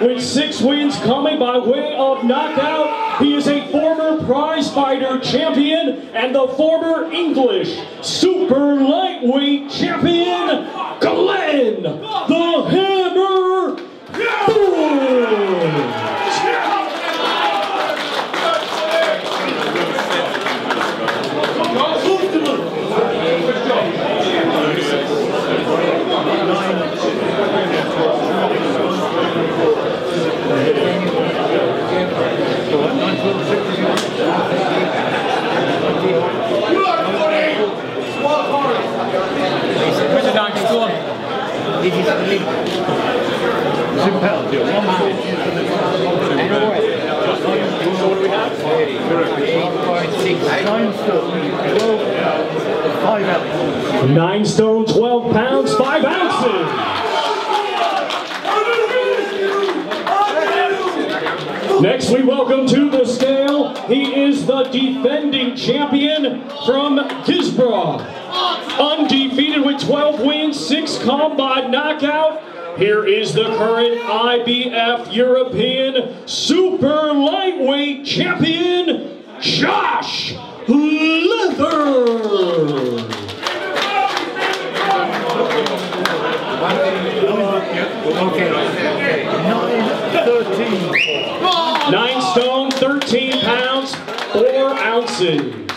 with six wins coming by way of knockout. He is a former prize fighter champion and the former English super lightweight champion, This is the lead. Two pounds, yeah. One And. So what do we have? Eight point six. Nine stone. Twelve. Five ounces. Nine stone, 12 pounds, 5 ounces. Next, we welcome to the scale. He is the defending champion from Guisborough. Undefeated with 12 wins, 6 combat knockout. Here is the current IBF European Super Lightweight Champion, Josh Leather. Okay. Nine thirteen. Nine stone, 13 pounds, 4 ounces.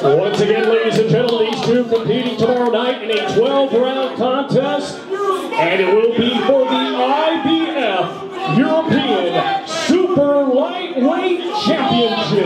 Once again, ladies and gentlemen, these two competing tomorrow night in a 12-round contest, and it will be for the IBF European Super Lightweight Championship.